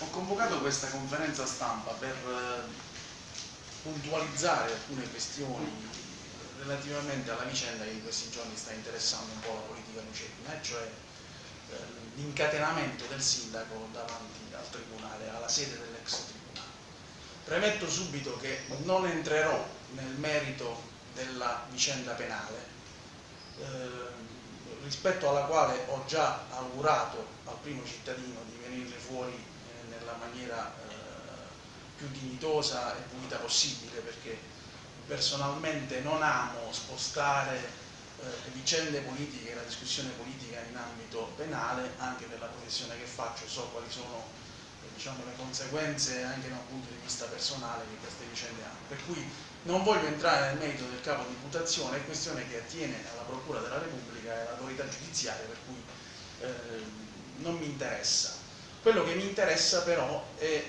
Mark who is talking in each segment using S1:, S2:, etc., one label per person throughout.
S1: Ho convocato questa conferenza stampa per eh, puntualizzare alcune questioni relativamente alla vicenda che in questi giorni sta interessando un po' la politica lucena, cioè eh, l'incatenamento del sindaco davanti al tribunale, alla sede dell'ex tribunale. Premetto subito che non entrerò nel merito della vicenda penale, eh, rispetto alla quale ho già augurato al primo cittadino di venirne fuori nella maniera eh, più dignitosa e pulita possibile perché personalmente non amo spostare eh, vicende politiche, la discussione politica in ambito penale, anche per la professione che faccio so quali sono eh, diciamo, le conseguenze anche da un punto di vista personale che queste vicende hanno. Per cui non voglio entrare nel merito del capo di imputazione, è questione che attiene alla Procura della Repubblica e all'autorità giudiziaria, per cui eh, non mi interessa. Quello che mi interessa però è eh,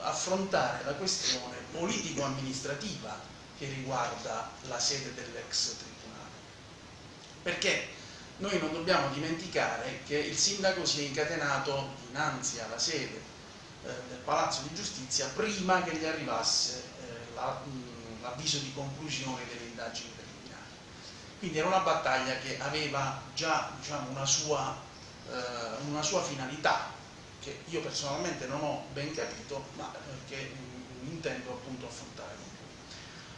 S1: affrontare la questione politico-amministrativa che riguarda la sede dell'ex tribunale. Perché noi non dobbiamo dimenticare che il sindaco si è incatenato dinanzi alla sede eh, del Palazzo di Giustizia prima che gli arrivasse eh, l'avviso la, di conclusione delle indagini preliminari. Quindi era una battaglia che aveva già diciamo, una, sua, eh, una sua finalità, che io personalmente non ho ben capito, ma che intendo appunto affrontare.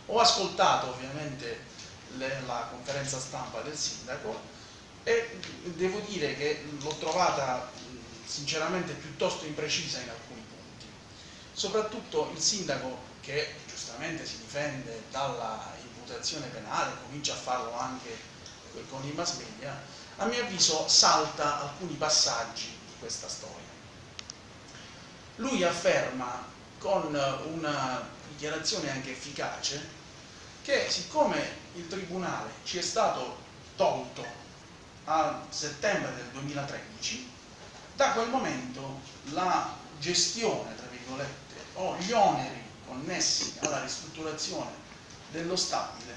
S1: Ho ascoltato ovviamente le, la conferenza stampa del sindaco e devo dire che l'ho trovata sinceramente piuttosto imprecisa in alcuni punti. Soprattutto il sindaco che giustamente si difende dalla imputazione penale, comincia a farlo anche con i mass media, a mio avviso salta alcuni passaggi di questa storia. Lui afferma con una dichiarazione anche efficace che siccome il Tribunale ci è stato tolto a settembre del 2013, da quel momento la gestione, tra virgolette, o gli oneri connessi alla ristrutturazione dello stabile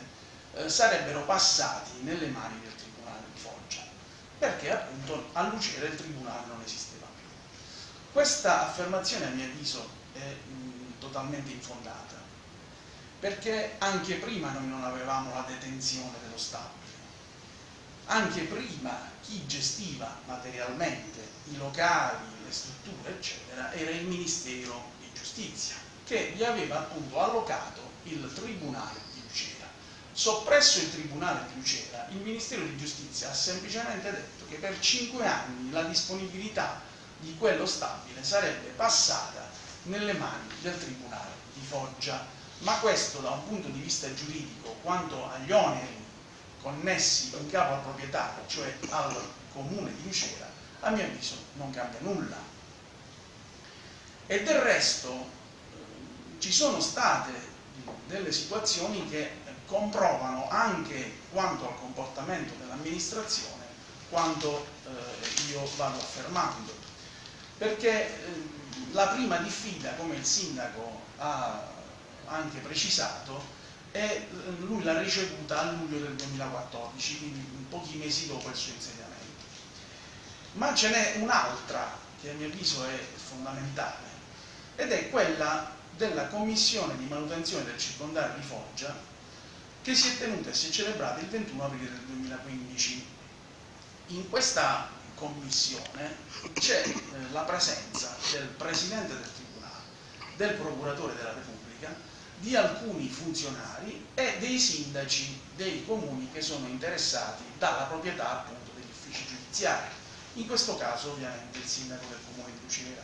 S1: eh, sarebbero passati nelle mani del Tribunale di Foggia, perché appunto a Lucera il Tribunale non esiste. Questa affermazione a mio avviso è mh, totalmente infondata, perché anche prima noi non avevamo la detenzione dello stabile, anche prima chi gestiva materialmente i locali, le strutture, eccetera, era il Ministero di Giustizia, che gli aveva appunto allocato il Tribunale di Lucera. Soppresso il Tribunale di Lucera, il Ministero di Giustizia ha semplicemente detto che per cinque anni la disponibilità di quello stabile sarebbe passata nelle mani del Tribunale di Foggia, ma questo da un punto di vista giuridico quanto agli oneri connessi in capo al proprietario, cioè al comune di Lucera, a mio avviso non cambia nulla. E del resto ci sono state delle situazioni che comprovano anche quanto al comportamento dell'amministrazione quanto eh, io vado affermando perché eh, la prima diffida, come il sindaco ha anche precisato, è, lui l'ha ricevuta a luglio del 2014, quindi pochi mesi dopo il suo insediamento. Ma ce n'è un'altra che a mio avviso è fondamentale ed è quella della commissione di manutenzione del circondario di Foggia che si è tenuta e si è celebrata il 21 aprile del 2015. In questa commissione c'è eh, la presenza del Presidente del Tribunale, del Procuratore della Repubblica, di alcuni funzionari e dei sindaci dei comuni che sono interessati dalla proprietà appunto degli uffici giudiziari. In questo caso ovviamente il sindaco del comune di Lucera.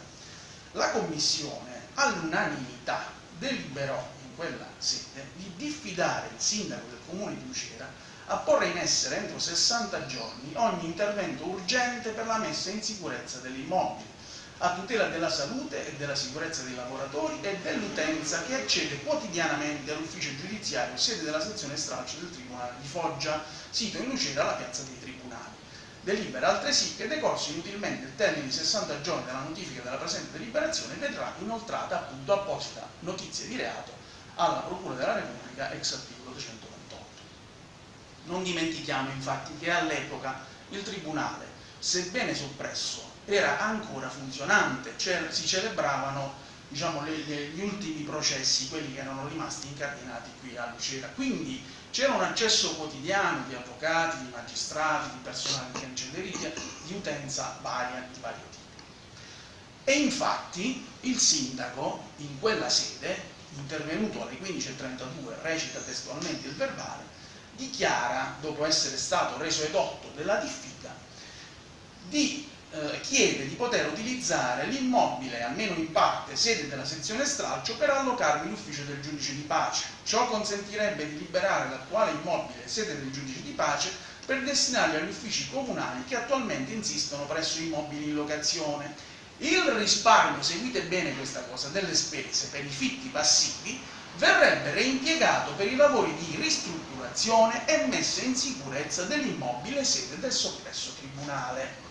S1: La commissione all'unanimità deliberò in quella sede di diffidare il sindaco del comune di Lucera a porre in essere entro 60 giorni ogni intervento urgente per la messa in sicurezza dell'immobile, a tutela della salute e della sicurezza dei lavoratori e dell'utenza che accede quotidianamente all'ufficio giudiziario sede della sezione stralcio del Tribunale di Foggia, sito in Lucera alla piazza dei Tribunali. Delibera altresì che decorso inutilmente il termine di 60 giorni dalla notifica della presente deliberazione vedrà inoltrata appunto apposita notizia di reato alla Procura della Repubblica ex articolo 200. Non dimentichiamo infatti che all'epoca il Tribunale, sebbene soppresso era ancora funzionante, cioè si celebravano diciamo, le, le, gli ultimi processi, quelli che erano rimasti incardinati qui a Lucera. Quindi c'era un accesso quotidiano di avvocati, di magistrati, di personale di cancelleria, di utenza varia di vario tipo. E infatti il sindaco in quella sede, intervenuto alle 15.32, recita testualmente il verbale, dichiara, dopo essere stato reso edotto della diffida, di eh, chiede di poter utilizzare l'immobile, almeno in parte, sede della sezione stralcio per allocarvi l'ufficio del giudice di pace. Ciò consentirebbe di liberare l'attuale immobile, sede del giudice di pace, per destinarli agli uffici comunali che attualmente insistono presso immobili in locazione. Il risparmio, seguite bene questa cosa, delle spese per i fitti passivi verrebbe reimpiegato per i lavori di ristrutturazione e messa in sicurezza dell'immobile sede del soppresso tribunale.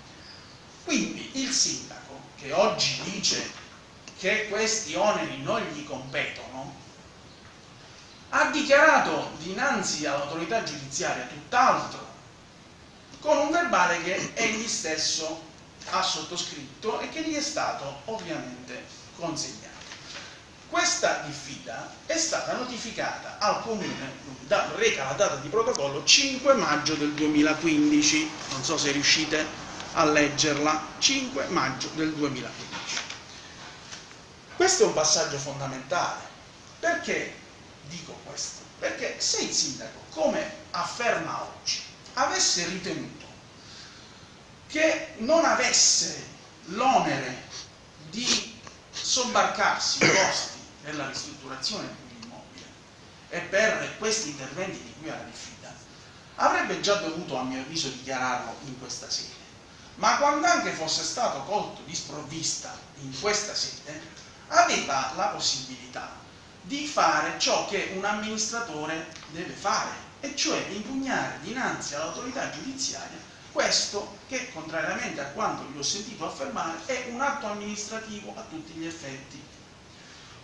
S1: Quindi il sindaco, che oggi dice che questi oneri non gli competono, ha dichiarato dinanzi all'autorità giudiziaria tutt'altro, con un verbale che egli stesso ha sottoscritto e che gli è stato ovviamente consegnato. Questa diffida è stata notificata al comune, da, reca la data di protocollo 5 maggio del 2015, non so se riuscite a leggerla 5 maggio del 2015. Questo è un passaggio fondamentale. Perché dico questo? Perché se il sindaco, come afferma oggi, avesse ritenuto che non avesse l'onere di sobbarcarsi i costi per la ristrutturazione dell'immobile e per questi interventi di cui alla diffida, avrebbe già dovuto, a mio avviso, dichiararlo in questa sede. Ma quando anche fosse stato colto di sprovvista in questa sede, aveva la possibilità di fare ciò che un amministratore deve fare, e cioè impugnare dinanzi all'autorità giudiziaria questo che, contrariamente a quanto gli ho sentito affermare, è un atto amministrativo a tutti gli effetti.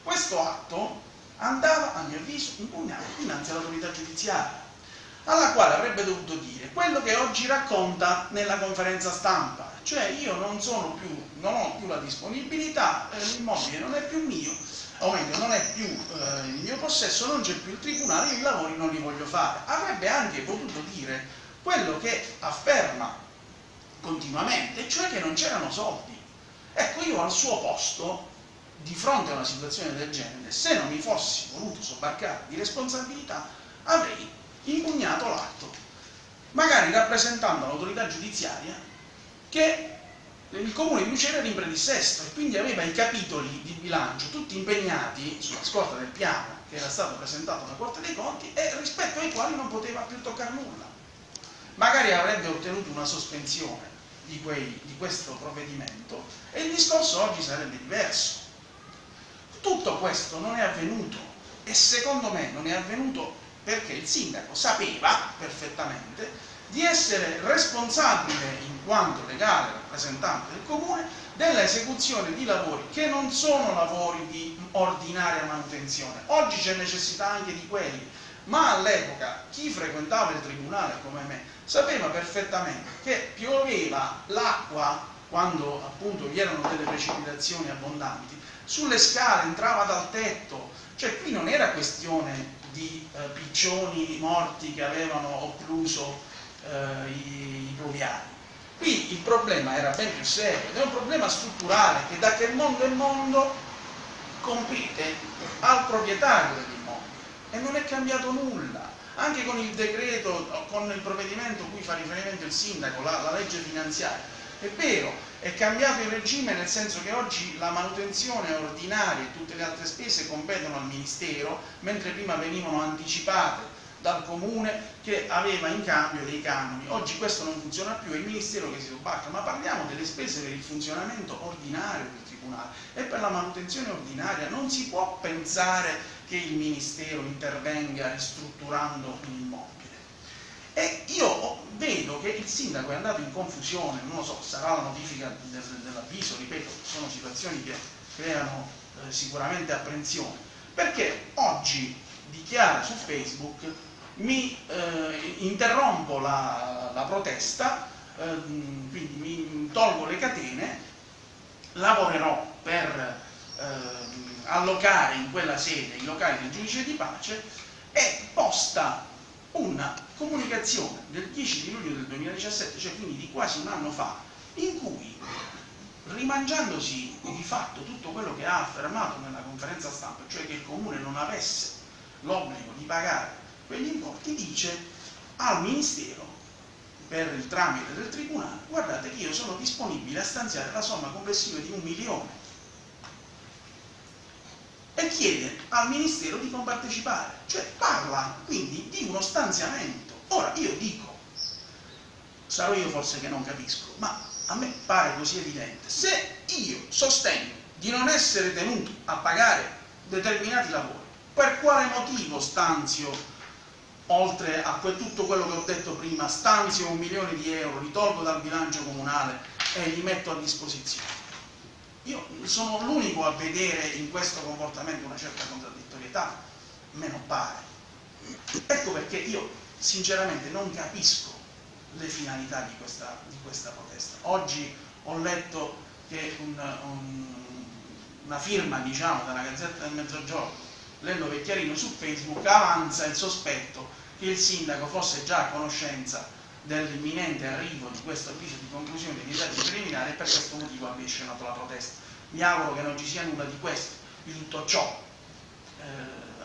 S1: Questo atto andava, a mio avviso, impugnato dinanzi all'autorità giudiziaria alla quale avrebbe dovuto dire quello che oggi racconta nella conferenza stampa, cioè io non, più, non ho più la disponibilità, eh, l'immobile non è più mio, o meglio non è più eh, in mio possesso, non c'è più il tribunale, i lavori non li voglio fare. Avrebbe anche potuto dire quello che afferma continuamente, cioè che non c'erano soldi. Ecco, io al suo posto, di fronte a una situazione del genere, se non mi fossi voluto sobbarcare di responsabilità, avrei impugnato l'atto, magari rappresentando l'autorità giudiziaria che il comune di Lucera era in predissesto e quindi aveva i capitoli di bilancio tutti impegnati sulla scorta del piano che era stato presentato alla Corte dei Conti e rispetto ai quali non poteva più toccare nulla. Magari avrebbe ottenuto una sospensione di, quei, di questo provvedimento e il discorso oggi sarebbe diverso. Tutto questo non è avvenuto e secondo me non è avvenuto perché il sindaco sapeva perfettamente di essere responsabile in quanto legale rappresentante del comune dell'esecuzione di lavori che non sono lavori di ordinaria manutenzione. Oggi c'è necessità anche di quelli, ma all'epoca chi frequentava il tribunale come me sapeva perfettamente che pioveva l'acqua quando appunto vi erano delle precipitazioni abbondanti, sulle scale entrava dal tetto, cioè qui non era questione di eh, piccioni morti che avevano occluso eh, i, i pluviali. Qui il problema era ben più serio ed è un problema strutturale che da che mondo è mondo compete al proprietario dell'immobile e non è cambiato nulla. Anche con il decreto, con il provvedimento a cui fa riferimento il sindaco, la, la legge finanziaria, è vero, è cambiato il regime nel senso che oggi la manutenzione ordinaria e tutte le altre spese competono al Ministero, mentre prima venivano anticipate dal comune che aveva in cambio dei canoni. Oggi questo non funziona più, è il Ministero che si sobbarca, ma parliamo delle spese per il funzionamento ordinario del Tribunale e per la manutenzione ordinaria non si può pensare che il Ministero intervenga ristrutturando un immobile. E io vedo che il sindaco è andato in confusione, non lo so, sarà la notifica del, dell'avviso, ripeto, sono situazioni che creano eh, sicuramente apprensione, perché oggi dichiara su Facebook mi eh, interrompo la, la, protesta ehm, quindi mi tolgo le catene, lavorerò per ehm, allocare in quella sede i locali del giudice di pace e posta una comunicazione del 10 di luglio del 2017, cioè quindi di quasi un anno fa, in cui rimangiandosi di fatto tutto quello che ha affermato nella conferenza stampa, cioè che il comune non avesse l'obbligo di pagare quegli importi, dice al Ministero per il tramite del Tribunale, guardate che io sono disponibile a stanziare la somma complessiva di un milione e chiede al Ministero di compartecipare, cioè parla quindi di uno stanziamento. Ora io dico, sarò io forse che non capisco, ma a me pare così evidente, se io sostengo di non essere tenuto a pagare determinati lavori, per quale motivo stanzio oltre a que tutto quello che ho detto prima, stanzio un milione di euro, li tolgo dal bilancio comunale e li metto a disposizione. Io sono l'unico a vedere in questo comportamento una certa contraddittorietà, a me non pare. Ecco perché io sinceramente non capisco le finalità di questa, di questa protesta. Oggi ho letto che un, un, una firma diciamo, della Gazzetta del Mezzogiorno, Lello Vecchiarino su Facebook, avanza il sospetto che il sindaco fosse già a conoscenza dell'imminente arrivo di questo avviso di conclusione degli indagini preliminari e per questo motivo abbia scenato la protesta. Mi auguro che non ci sia nulla di questo, di tutto ciò, eh,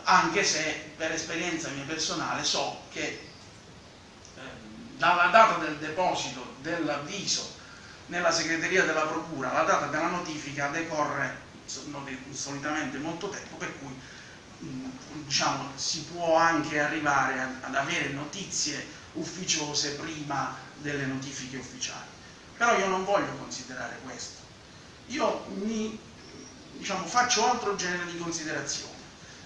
S1: anche se per esperienza mia personale so che eh, dalla data del deposito dell'avviso nella segreteria della procura, la data della notifica decorre solitamente molto tempo, per cui diciamo, si può anche arrivare ad avere notizie ufficiose prima delle notifiche ufficiali. Però io non voglio considerare questo. Io mi diciamo, faccio altro genere di considerazioni,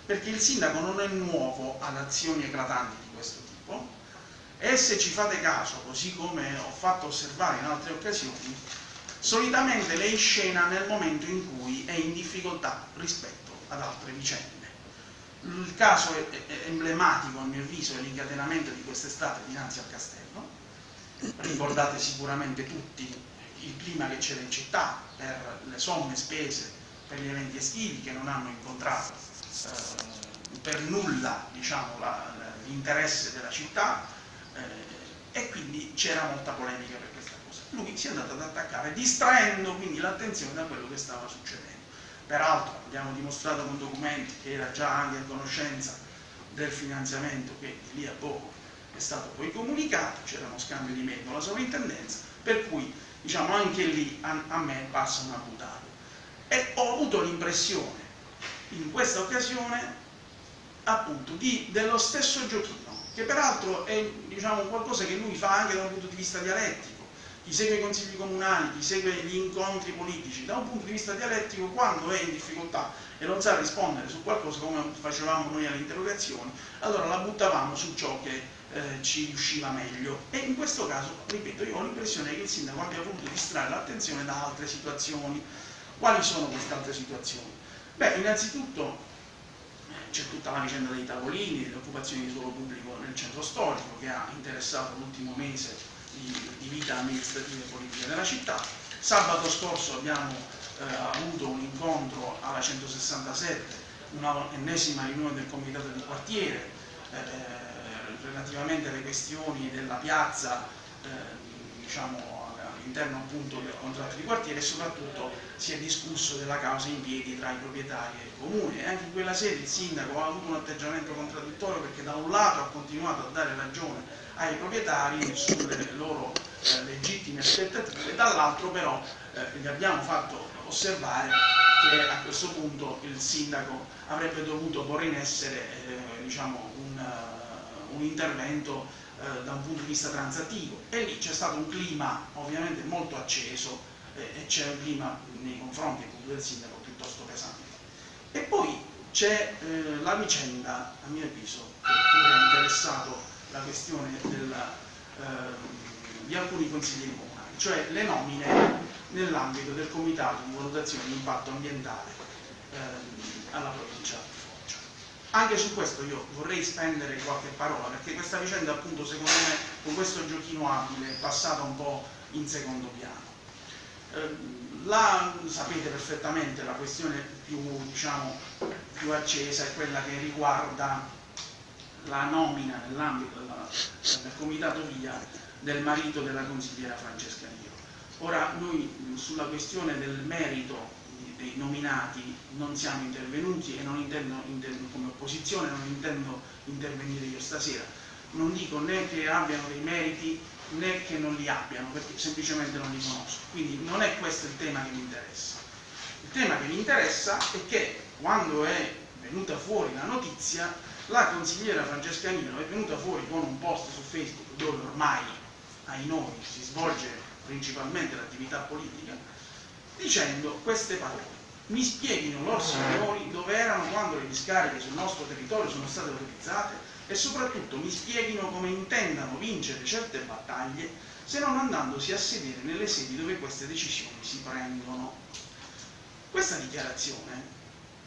S1: perché il sindaco non è nuovo ad azioni eclatanti di questo tipo e se ci fate caso, così come ho fatto osservare in altre occasioni, solitamente lei scena nel momento in cui è in difficoltà rispetto ad altre vicende. Il caso emblematico, a mio avviso, è l'incatenamento di quest'estate dinanzi al castello. Ricordate sicuramente tutti il clima che c'era in città per le somme spese per gli eventi estivi che non hanno incontrato eh, per nulla diciamo, l'interesse della città eh, e quindi c'era molta polemica per questa cosa. Lui si è andato ad attaccare distraendo quindi l'attenzione da quello che stava succedendo peraltro abbiamo dimostrato con documenti che era già anche a conoscenza del finanziamento che di lì a poco è stato poi comunicato, c'era uno scambio di mail con la sovrintendenza, per cui diciamo anche lì a, a me passa una puntata. E ho avuto l'impressione in questa occasione appunto di, dello stesso giochino, che peraltro è diciamo, qualcosa che lui fa anche da un punto di vista dialettico, chi segue i consigli comunali, chi segue gli incontri politici, da un punto di vista dialettico, quando è in difficoltà e non sa rispondere su qualcosa come facevamo noi alle interrogazioni, allora la buttavamo su ciò che eh, ci riusciva meglio. E in questo caso, ripeto, io ho l'impressione che il sindaco abbia voluto distrarre l'attenzione da altre situazioni. Quali sono queste altre situazioni? Beh, innanzitutto eh, c'è tutta la vicenda dei tavolini, delle occupazioni di suolo pubblico nel centro storico che ha interessato l'ultimo mese di, di vita amministrativa e politica della città. Sabato scorso abbiamo eh, avuto un incontro alla 167, una ennesima riunione del comitato di quartiere eh, relativamente alle questioni della piazza eh, diciamo, all'interno appunto del contratto di quartiere e soprattutto si è discusso della causa in piedi tra i proprietari e il comune anche in quella sede il sindaco ha avuto un atteggiamento contraddittorio perché da un lato ha continuato a dare ragione ai proprietari sulle loro eh, legittime aspettative, dall'altro però eh, gli abbiamo fatto osservare che a questo punto il sindaco avrebbe dovuto porre in essere eh, diciamo, un, uh, un, intervento uh, da un punto di vista transattivo e lì c'è stato un clima ovviamente molto acceso e c'è un clima nei confronti del sindaco piuttosto pesante. E poi c'è eh, la vicenda, a mio avviso, che pure ha interessato la questione della, eh, di alcuni consiglieri comunali, cioè le nomine nell'ambito del comitato di valutazione di impatto ambientale eh, alla provincia di Foggia. Anche su questo io vorrei spendere qualche parola, perché questa vicenda appunto secondo me con questo giochino abile è passata un po' in secondo piano. Eh, la, sapete perfettamente la questione più, diciamo, più accesa è quella che riguarda la nomina nell'ambito del comitato via del marito della consigliera Francesca Niro. Ora noi sulla questione del merito dei nominati non siamo intervenuti e non intendo, intendo come opposizione, non intendo intervenire io stasera. Non dico né che abbiano dei meriti né che non li abbiano, perché semplicemente non li conosco. Quindi non è questo il tema che mi interessa. Il tema che mi interessa è che quando è venuta fuori la notizia, la consigliera Francesca Nino è venuta fuori con un post su Facebook dove ormai ai noi si svolge principalmente l'attività politica, dicendo queste parole. Mi spieghino loro signori dove erano quando le discariche sul nostro territorio sono state autorizzate e soprattutto mi spieghino come intendano vincere certe battaglie se non andandosi a sedere nelle sedi dove queste decisioni si prendono. Questa dichiarazione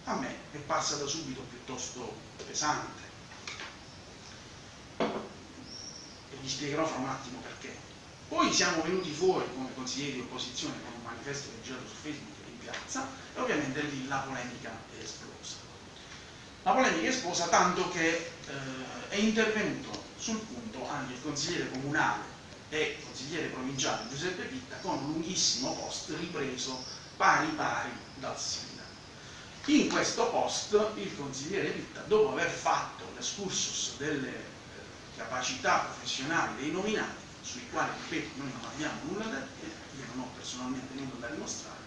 S1: a me è parsa da subito piuttosto pesante e vi spiegherò fra un attimo perché. Poi siamo venuti fuori come consiglieri di opposizione con un manifesto che è girato su Facebook e in piazza e ovviamente lì la polemica è esplosa. La polemica è esplosa tanto che eh, è intervenuto sul punto anche il consigliere comunale e consigliere provinciale Giuseppe Pitta con un lunghissimo post ripreso pari pari dal sindaco. In questo post il consigliere Pitta, dopo aver fatto l'escursus delle eh, capacità professionali dei nominati, sui quali, ripeto, noi non abbiamo nulla da dire, io non ho personalmente nulla da dimostrare,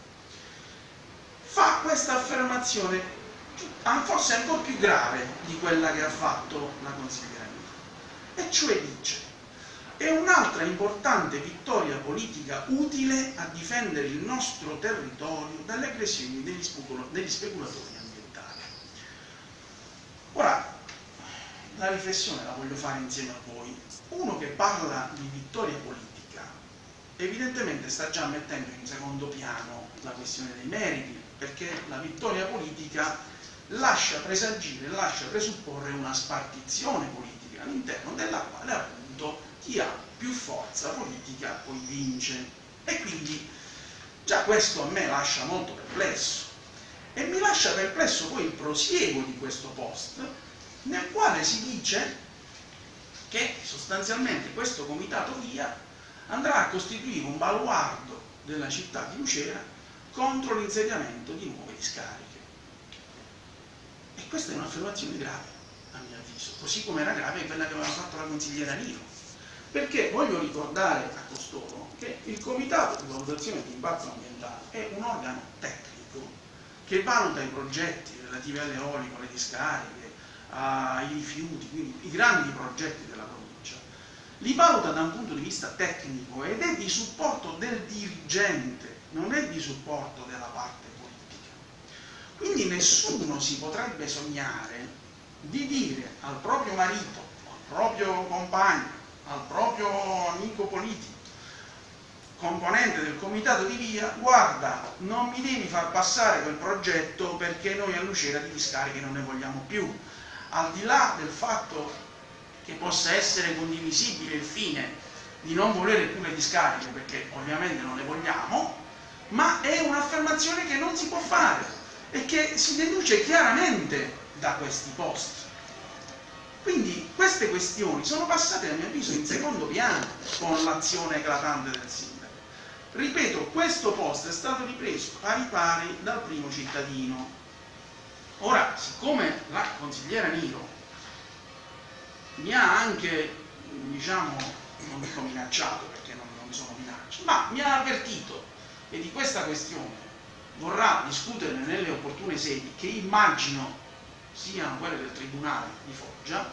S1: fa questa affermazione forse ancora più grave di quella che ha fatto la consigliera Mita, e cioè dice è un'altra importante vittoria politica utile a difendere il nostro territorio dalle aggressioni degli speculatori ambientali. Ora, la riflessione la voglio fare insieme a voi. Uno che parla di vittoria politica evidentemente sta già mettendo in secondo piano la questione dei meriti, perché la vittoria politica lascia presagire, lascia presupporre una spartizione politica all'interno della quale appunto chi ha più forza politica poi vince. E quindi già questo a me lascia molto perplesso. E mi lascia perplesso poi il prosieguo di questo post, nel quale si dice che sostanzialmente questo comitato via andrà a costituire un baluardo della città di Lucera contro l'insediamento di nuove discariche. E questa è un'affermazione grave, a mio avviso, così come era grave quella che aveva fatto la consigliera Niro perché voglio ricordare a costoro che il Comitato di valutazione di impatto ambientale è un organo tecnico che valuta i progetti relativi alle eoliche, alle discariche, ai rifiuti, quindi i grandi progetti della provincia, li valuta da un punto di vista tecnico ed è di supporto del dirigente, non è di supporto della parte politica. Quindi nessuno si potrebbe sognare di dire al proprio marito, al proprio compagno, al proprio amico politico, componente del comitato di via, guarda, non mi devi far passare quel progetto perché noi a Lucera di discariche non ne vogliamo più. Al di là del fatto che possa essere condivisibile il fine di non volere più le discariche, perché ovviamente non le vogliamo, ma è un'affermazione che non si può fare e che si deduce chiaramente da questi posti. Quindi queste questioni sono passate a mio avviso in secondo piano con l'azione eclatante del sindaco. Ripeto, questo post è stato ripreso pari pari dal primo cittadino. Ora, siccome la consigliera Niro mi ha anche, diciamo, non dico minacciato perché non, non sono minacce, ma mi ha avvertito e di questa questione vorrà discutere nelle opportune sedi che immagino siano quelle del Tribunale di Foggia,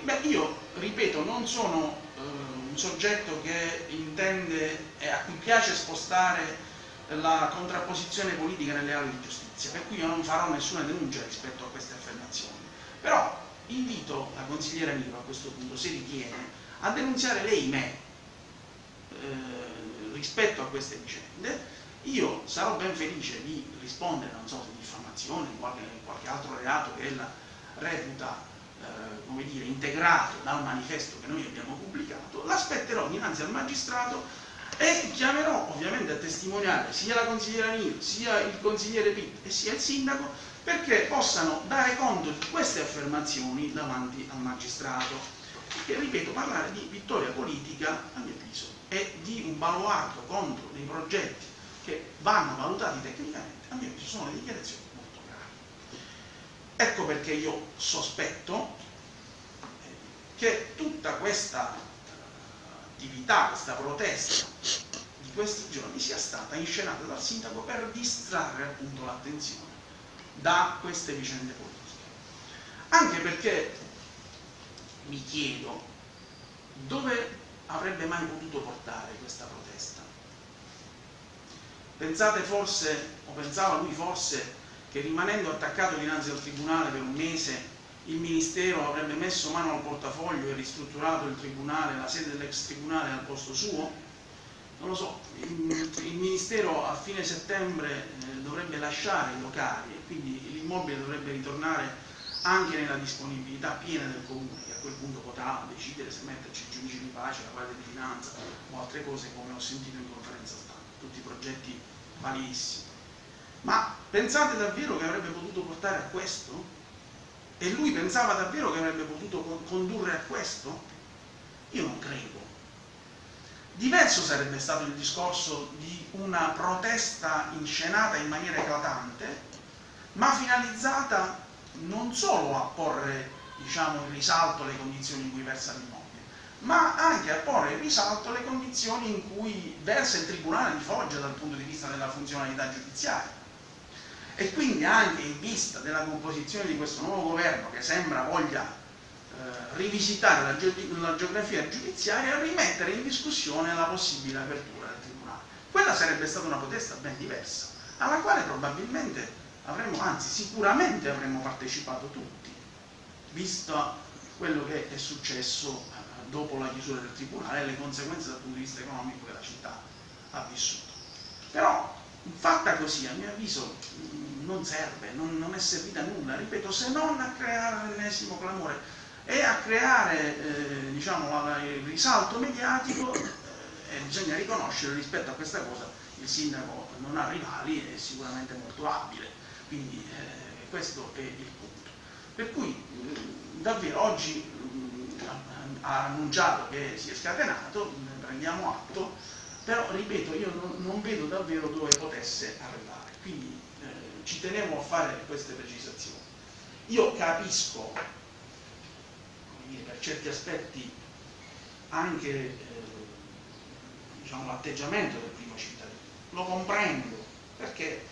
S1: beh, io, ripeto, non sono eh, un soggetto che intende e a cui piace spostare la contrapposizione politica nelle aule di giustizia, per cui io non farò nessuna denuncia rispetto a queste affermazioni. Però invito la consigliera Niro a questo punto, se ritiene, a denunziare lei me eh, rispetto a queste vicende. Io sarò ben felice di rispondere, non so se diffamazione, qualche, qualche altro reato che ella
S2: reputa eh, come dire, integrato dal manifesto che noi abbiamo pubblicato, l'aspetterò dinanzi al magistrato e chiamerò ovviamente a testimoniare sia la consigliera Niro, sia il consigliere Pitt e sia il sindaco perché possano dare conto di queste affermazioni davanti al magistrato. Perché, ripeto, parlare di vittoria politica, a mio avviso, e di un baluardo contro dei progetti che vanno valutati tecnicamente, a mio avviso sono le dichiarazioni. Ecco perché io sospetto che tutta questa attività, questa protesta di questi giorni sia stata inscenata dal sindaco per distrarre appunto l'attenzione da queste vicende politiche. Anche perché mi chiedo dove avrebbe mai potuto portare questa protesta. Pensate forse, o pensava lui forse, che rimanendo attaccato dinanzi al tribunale per un mese il Ministero avrebbe messo mano al portafoglio e ristrutturato il tribunale, la sede dell'ex tribunale al posto suo? Non lo so, il, Ministero a fine settembre eh, dovrebbe lasciare i locali e quindi l'immobile dovrebbe ritornare anche nella disponibilità piena del comune, che a quel punto potrà decidere se metterci il giudice di pace, la guardia di finanza o altre cose come ho sentito in conferenza stampa, tutti progetti validissimi. Ma pensate davvero che avrebbe potuto portare a questo? E lui pensava davvero che avrebbe potuto condurre a questo? Io non credo. Diverso sarebbe stato il discorso di una protesta inscenata in maniera eclatante, ma finalizzata non solo a porre diciamo, in risalto le condizioni in cui versa l'immobile, ma anche a porre in risalto le condizioni in cui versa il Tribunale di Foggia dal punto di vista della funzionalità giudiziaria e quindi anche in vista della composizione di questo nuovo governo che sembra voglia eh, rivisitare la, ge la, geografia giudiziaria, rimettere in discussione la possibile apertura del Tribunale. Quella sarebbe stata una protesta ben diversa, alla quale probabilmente avremmo, anzi sicuramente avremmo partecipato tutti, visto quello che è successo eh, dopo la chiusura del Tribunale e le conseguenze dal punto di vista economico che la città ha vissuto. Però fatta così, a mio avviso, non serve, non, non è servita a nulla, ripeto, se non a creare l'ennesimo clamore e a creare eh, diciamo, il risalto mediatico, eh, bisogna riconoscere rispetto a questa cosa il sindaco non ha rivali, è sicuramente molto abile, quindi eh, questo è il punto. Per cui davvero oggi ha annunciato che si è scatenato, ne prendiamo atto, però ripeto io non, non vedo davvero dove potesse arrivare quindi eh, ci tenevo a fare queste precisazioni. Io capisco dire, per certi aspetti anche eh, diciamo, l'atteggiamento del primo cittadino. Lo comprendo perché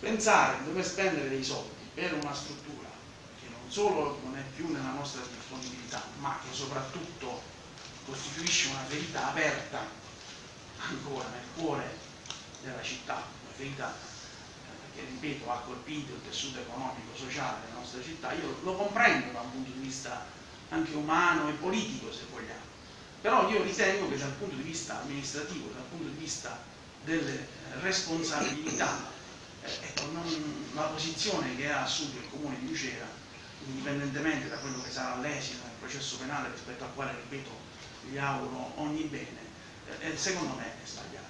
S2: pensare di dover spendere dei soldi per una struttura che non solo non è più nella nostra disponibilità ma che soprattutto costituisce una verità aperta ancora nel cuore della città, una ferita eh, che ripeto ha colpito il tessuto economico, sociale della nostra città, io lo comprendo da un punto di vista anche umano e politico se vogliamo, però io ritengo che dal punto di vista amministrativo, dal punto di vista delle responsabilità, eh, ecco, non, la posizione che ha assunto il comune di Lucera, indipendentemente da quello che sarà l'esito nel processo penale rispetto al quale, ripeto, gli auguro ogni bene, eh, secondo me è sbagliato.